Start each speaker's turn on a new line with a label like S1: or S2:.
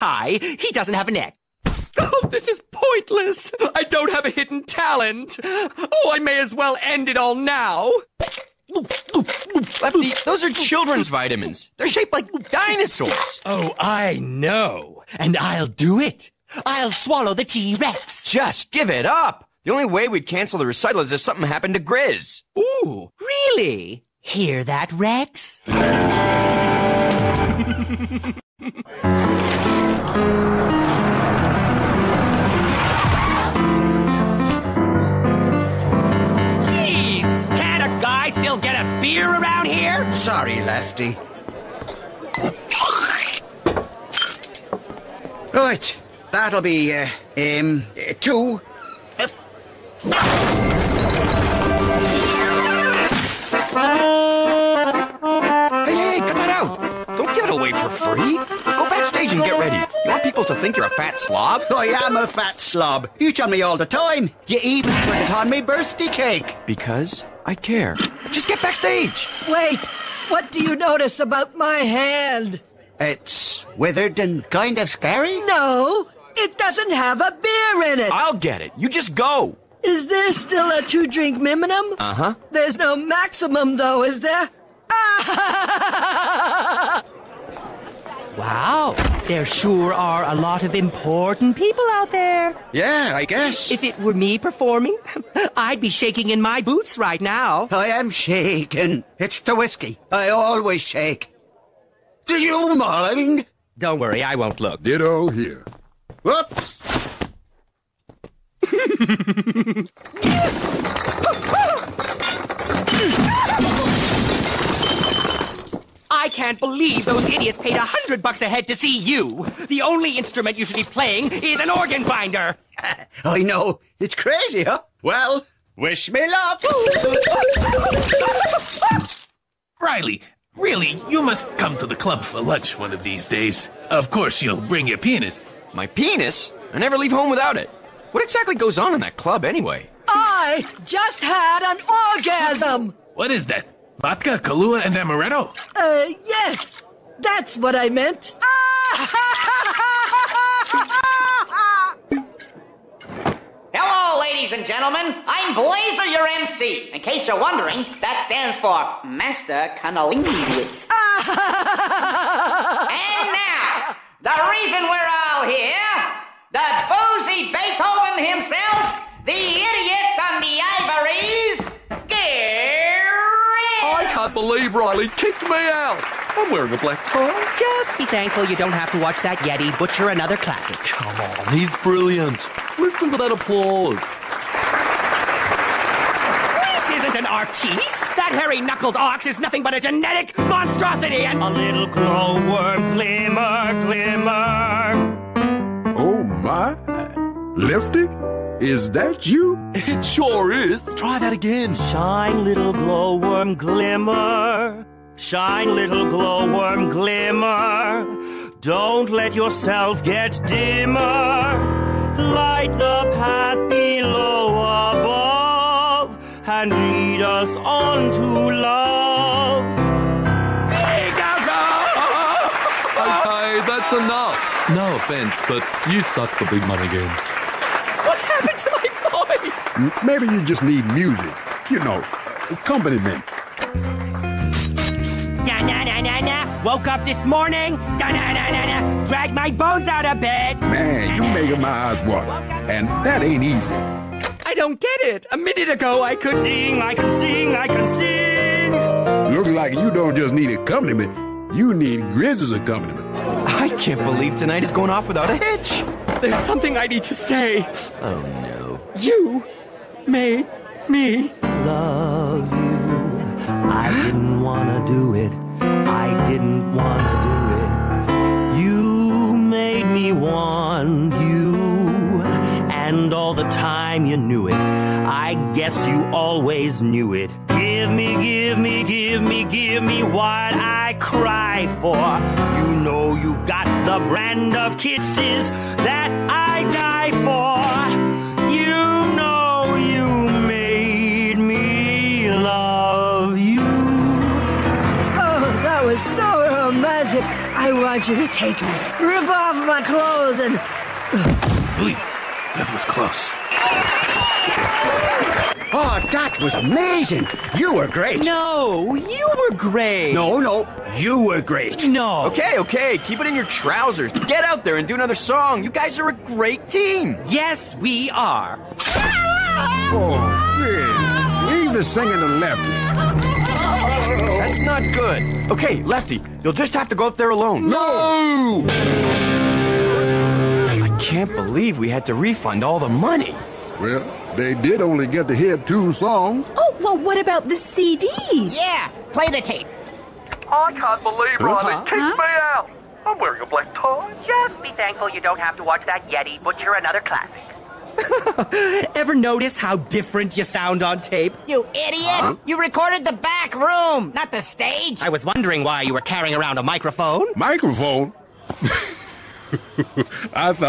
S1: high, he doesn't have a neck. Oh, this is pointless. I don't have a hidden talent. Oh, I may as well end it all now.
S2: Lefty, those are children's vitamins. They're shaped like dinosaurs.
S1: Oh, I know. And I'll do it. I'll swallow the T-Rex.
S2: Just give it up. The only way we'd cancel the recital is if something happened to Grizz.
S1: Ooh, really? Hear that, Rex? Jeez, can't a guy still get a beer around here?
S3: Sorry, Lefty. Right, that'll be, uh, um, uh, two.
S2: Hey, hey, cut that out. Don't give it away for free. Go backstage and get ready. You want people to think you're a fat slob?
S3: I am a fat slob. You tell me all the time. You even put it on me birthday cake.
S2: Because I care. Just get backstage.
S4: Wait, what do you notice about my hand?
S3: It's withered and kind of scary.
S4: No, it doesn't have a beer in it.
S2: I'll get it. You just go.
S4: Is there still a two drink minimum?
S2: Uh huh.
S4: There's no maximum, though, is there?
S1: Wow, there sure are a lot of important people out there.
S3: Yeah, I guess.
S1: If it were me performing, I'd be shaking in my boots right now.
S3: I am shaking. It's the whiskey. I always shake. Do you mind?
S1: Don't worry, I won't look.
S5: Ditto here.
S3: Whoops.
S1: can't believe those idiots paid a hundred bucks a head to see you. The only instrument you should be playing is an organ binder.
S3: I know. It's crazy, huh? Well, wish me luck.
S6: Riley, really, you must come to the club for lunch one of these days. Of course, you'll bring your pianist.
S2: My penis? I never leave home without it. What exactly goes on in that club anyway?
S4: I just had an orgasm.
S6: What is that? Vodka, Kahlua, and amaretto?
S4: Uh, yes, that's what I meant.
S7: Hello, ladies and gentlemen. I'm Blazer, your MC. In case you're wondering, that stands for Master Cunnilingus. and now, the reason we're all here, the boozy Beethoven himself,
S5: believe Riley kicked me out. I'm wearing a black tie.
S1: Just be thankful you don't have to watch that Yeti butcher another classic.
S5: Come on, he's brilliant. Listen to that applause.
S1: This isn't an artiste. That hairy knuckled ox is nothing but a genetic monstrosity and a little glowworm glimmer, glimmer.
S5: Oh my. Lefty? Is that you? It sure is. Try that again.
S1: Shine, little glowworm glimmer. Shine, little glowworm glimmer. Don't let yourself get dimmer. Light the path below above and lead us on to love.
S5: Okay, that's enough. No offense, but you suck the big money game.
S1: What happened to my voice?
S5: Maybe you just need music. You know, accompaniment.
S1: Da na na na na. Woke up this morning. Da na na na na. Dragged my bones out of bed.
S5: Man, you making my eyes water. And that ain't easy.
S1: I don't get it. A minute ago I could sing, I can sing, I can sing.
S5: Looks like you don't just need accompaniment, you need Grizz's accompaniment.
S2: I can't believe tonight is going off without a hitch.
S1: There's something I need to say.
S2: Oh no.
S1: You made me love you. I didn't wanna do it. I didn't wanna do it. You made me want you. And all the time you knew it. I guess you always knew it. Give me, give me, give me, give me what I cry for. You know you've got the brand of kisses that I die for. You know you made me love you.
S4: Oh, that was so romantic. I want want you to take me, rip off my clothes, and
S6: Ooh, that was close.
S3: Oh, that was amazing. You were great.
S1: No, you were great.
S3: No, no, you were great.
S1: No.
S2: Okay, okay, keep it in your trousers. Get out there and do another song. You guys are a great team.
S1: Yes, we are.
S5: Oh, Fred. Leave the singing to Lefty.
S2: That's not good. Okay, Lefty, you'll just have to go up there alone.
S5: No!
S2: I can't believe we had to refund all the money.
S5: Well, they did only get to hear two songs.
S8: Oh, well, what about the CDs?
S7: Yeah, play the tape.
S9: I can't believe Riley
S5: Huh?
S9: kicked me out. I'm wearing a black tie.
S10: Just be thankful you don't have to watch that Yeti butcher another classic.
S1: Ever notice how different you sound on tape?
S7: You idiot! You recorded the back room, not the stage.
S1: I was wondering why you were carrying around a microphone.
S5: Microphone? I thought.